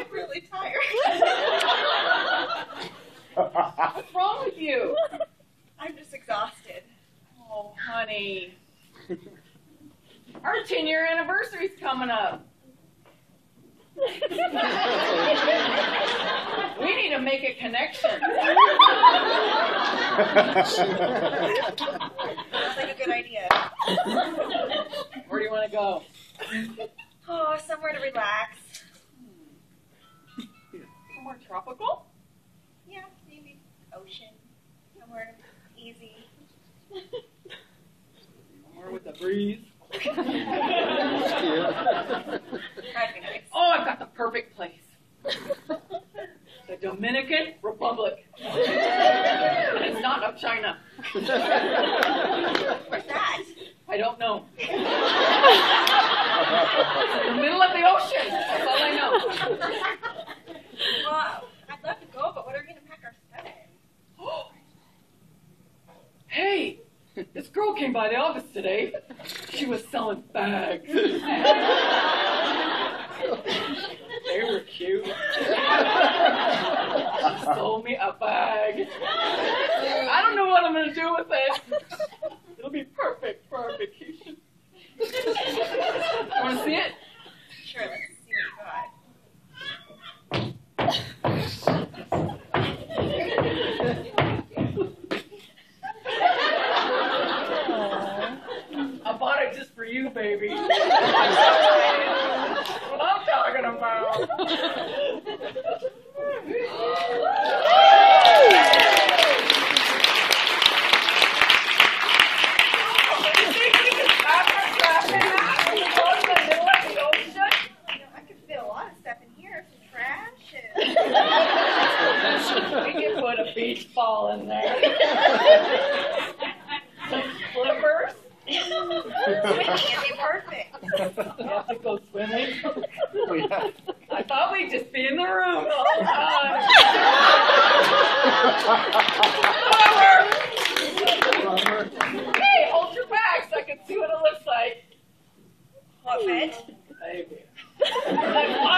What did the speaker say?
I'm really tired. What's wrong with you? I'm just exhausted. Oh, honey. Our 10 year anniversary's coming up. we need to make a connection. Sounds like a good idea. Where do you want to go? Oh, somewhere to relax. Somewhere tropical? Yeah, maybe ocean. Somewhere easy. Somewhere with a breeze? That'd be nice. Oh, I've got the perfect place. The Dominican Republic. It's not of China. Where's that? I don't know. the middle of the ocean. That's all I know. Well, I'd love to go, but what are we going to pack our stuff in? Hey, this girl came by the office today. She was selling bags. they were cute. She sold me a bag. I don't know what I'm going to do with it. It'll be perfect for our vacation. Want to see it? Sure, let's see what you got. I bought it just for you, baby. That's what I'm talking about. You know, I could fit a lot of stuff in here. Trash. We can put a beach ball in there. Swimming would be perfect. You have to go swimming. I thought we'd just be in the room the whole time. Hey, hold your back so I can see what it looks like. What bed? Baby. Like, why?